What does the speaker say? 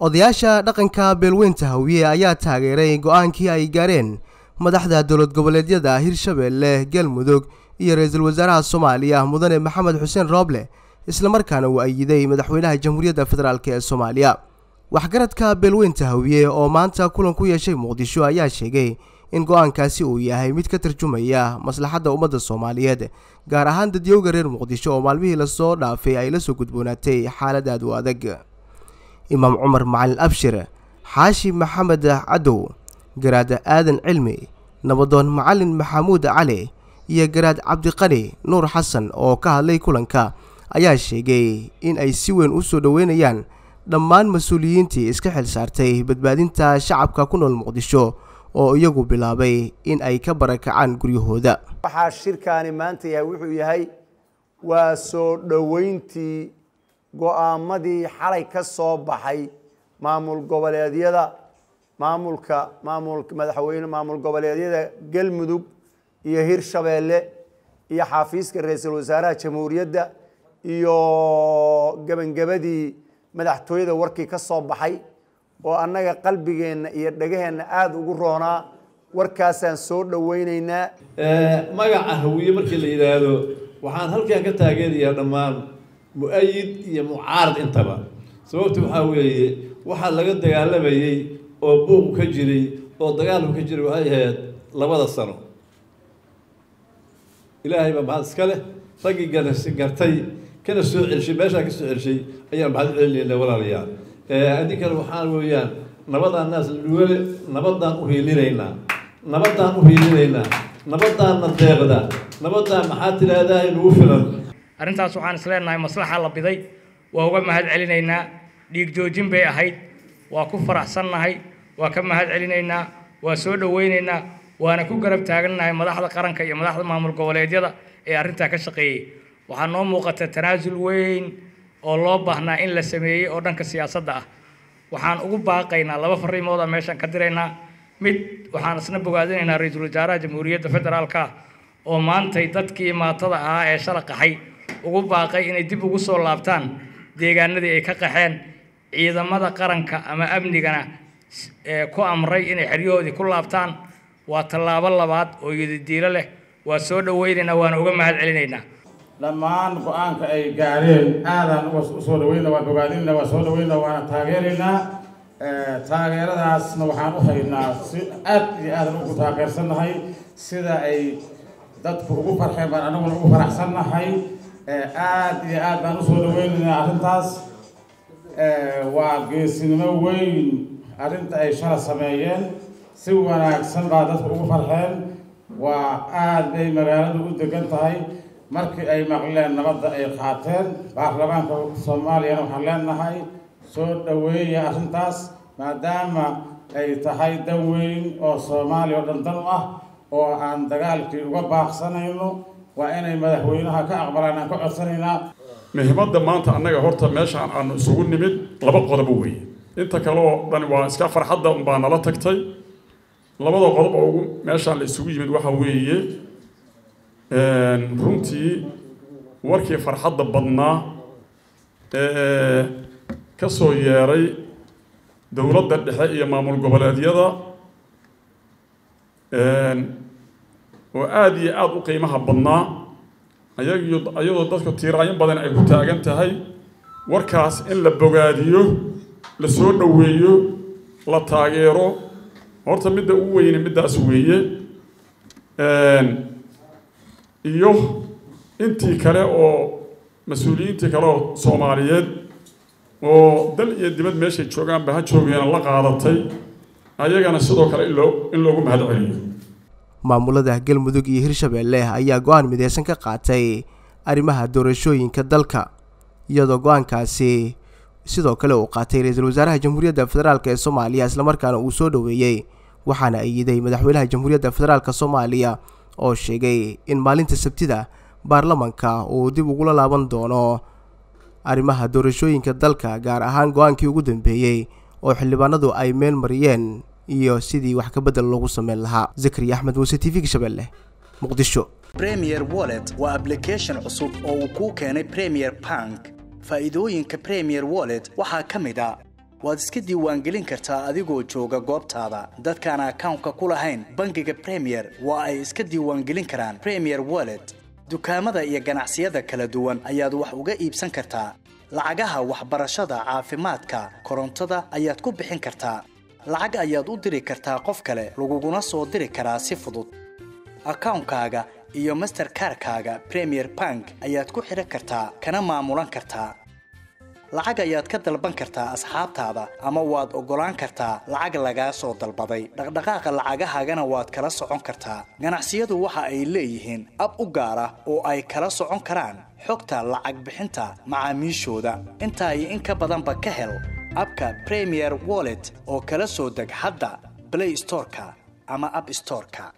odayaasha dhaqanka beelweynta hawiye ayaa taageeray go'aankii ay gaareen madaxda dowlad goboleedyada hirshabeelle galmudug iyo ra'iisul wasaaraha soomaaliya mudane maxamed xuseen rooble islamarkaana uu ayiday madaxweynaha jamhuuriyadda federaalk ee soomaaliya. Waxgaradka beelweynta hawiye oo maanta kulan ku yeeshay muqdisho ayaa sheegay in go'aankaasi uu yahay mid ka tarjumaya maslaxadda ummadda soomaaliyeed gaar ahaan dadyowga reer muqdisho oo maalmihii la soo dhaafay ay la soo gudboonaatay xaalad aad u adag imaam cumar macalin abshir xaashi maxamed cadow garaad aadan cilmi nabadoon macalin maxamuud cali iyo garaad cabdiqani nuur xasan oo ka hadlay kulanka ayaa sheegay in ay si weyn u soo dhoweynayaan dhammaan mas'uuliyiintii iska xil saartay badbaadinta shacabka ku nool muqdisho oo iyagu bilaabay in ay ka barakacaan guryahooda. Waxaa shirkaani maanta yahay wuxuu yahay waa soo dhoweyntii go'aamadii xalay ka soo baxay maamul goboleedyada maamulka maamul madaxweyne maamul goboleedyada galmudug iyo hirshabeelle iyo xafiiska ra'iisul wasaaraha jamhuuriyadda iyo gebangabadii madaxtooyada warkii ka soo baxay oo annaga qalbigeenna iyo dhegaheenna aada ugu roonaa warkaasaan soo dhoweyneynaa magaca hawiye markii la yidhaahdo waxaan halkan ka taageerayaa dhammaan mu'ayid iyo mucaarad intaba. Sababta waxaa weeye waxaa laga dagaalamayey oo buuq ka jiray oo dagaalku ka jiray waxay ahayd labada sano. Ilaahay baa mahad iska leh raggii gartay kana soo celshay meeshaa ka soo celshay ayaan mahad celinayna walaalayaal adinkana waxaa weeyaan nabadaan naas luwale nabadaan u hiilinaynaa. Nabadaan u hiilinaynaa. Nabadaanna deeqda. Nabadaan maxaa tidhaahdaa inugu filan arrintaas waxaan isleenahay maslaxa la biday. Waa uga mahad celinaynaa. Dhiig joojin bay ahayd. Waa ku faraxsannahay. Waa ka mahad celinaynaa. Waa soo dhoweynaynaa. Waana ku garab taagannahay madaxda qaranka iyo madaxda maamul goboleedyada ee arrintaa ka shaqeeyey. Waxaa noo muuqata tanaasul weyn oo loo baahnaa in la sameeyey oo dhanka siyaasadda ah. Waxaan ugu baaqaynaa laba fariimooda meeshaan ka diraynaa. Mid waxaan isna bogaadinaynaa ra'iisul wasaaraha jamhuuriyadda federaalka oo maantay dadkii maatada ahaa ee shala qaxay ugu baaqay inay dib ugu soo laabtaan deegaanadii ay ka qaxeen ciidamada qaranka ama amnigana ku amray inay xeryahoodii ku laabtaan. Waa tallaabo labaad oo yadidiilo leh. Waa soo dhoweynaynaa waana uga mahad celinaynaa. Dhammaan go'aanka ay gaareen aadaan u soo dhaweyna waa bogaadinna waa soo dhaweyna waana taageeraynaa taageeradaasna waxaan u haynaa si aad iyo aadan ugu taageersannahay sida ay dadku ugu farxeen baan anaguna ugu faraxsannahay aad iyo aad baan u soo dhaweynaynaa arrintaas. Waa geesinimo weyn. Arrinta ay shala sameeyeen si wanaagsan baa dadku ugu farxeen. Waa aad bay magaaladu u degan tahay. Markii ay maqleen nabadda ay qaateen baarlamaanka soomaaliyana waxaan leenahay soo dhoweeya arrintaas maadaama ay tahay dan weyn oo soomaaliya oo dhan u ah oo aan dagaalkii uga baaqsanayno waa inay madaxweynaha ka aqbalaan aan ka codsanaynaa. Muhiimadda maanta annaga horta meeshaan aanu isugu nimid laba qodobo weeye. Inta kale oo dhan waa iska farxadda unbaa nala tagtay. Labada qodob oo ugu meeshaan la isugu yimid waxa weeye runtii warkii farxadda badnaa ee ka soo yeeray dowladda dhexe iyo maamul goboleedyada oo aada iyo aada u qiimaha badnaa ayadoo dadku tiiraayin badan ay ku taagan tahay warkaas in la bogaadiyo la soo dhoweeyo la taageero horta midda ugu weyne middaas weeye iyo intii kale oo mas'uuliyiintii kale oo soomaaliyeed oo dal iyo dibad meeshay joogaanba ha joogeena la qaadatay ayagana sidoo kale in loo in loogu mahad celiyo maamulada galmudug iyo hirshabeelle ayaa go'aan mideysan ka qaatay arrimaha doorashooyinka dalka iyadoo go'aankaasi sidoo kale uu qaatay ra'iisul wasaaraha jamhuuriyadda federaalk ee soomaaliya islamarkaana uu soo dhoweeyey waxaana ayiday madaxweynaha jamhuuriyadda federaalk soomaaliya oo sheegay in maalinta sabtida baarlamanka uu dib ugula laaban doono arrimaha doorashooyinka dalka gaar ahaan go'aankii ugu dambeeyey oo xildhibaanadu ay meel mariyeen iyo sidii wax ka bedel loogu sameyn lahaa zakariya axmed muuse t v gashabelle muqdisho. Premier wallet waa application cusub oo uu kuu keenay premier bank. Faa'iidooyinka premier wallet waxaa ka mid a. Waad iska diiwaangelin kartaa adigoo jooga goobtaada. Dadkaan akawnka ku lahayn bangiga premier waa ay iska diiwaangelin karaan premier wallet. Dukaamada iyo ganacsiyada kala duwan ayaad wax uga iibsan kartaa. Lacagaha waxbarashada caafimaadka korontada ayaad ku bixin kartaa lacag ayaad u diri kartaa qof kale laguguna soo diri karaa si fudud. Akawnkaaga iyo masterkarkaaga premier bank ayaad ku xidhan kartaa kana maamulan kartaa. Lacag ayaad ka dalban kartaa asxaabtaada ama waad oggolaan kartaa lacag lagaa soo dalbaday. Dhaqdhaqaaqa lacagahaagana waad kala socon kartaa. Ganacsiyadu waxa ay leeyihiin ab u gaar ah oo ay kala socon karaan xogta lacag bixinta macaamiishooda. Intaa in ka badanba ka hel abka premier wallet oo kala soo deg hadda blay storeka ama ab storeka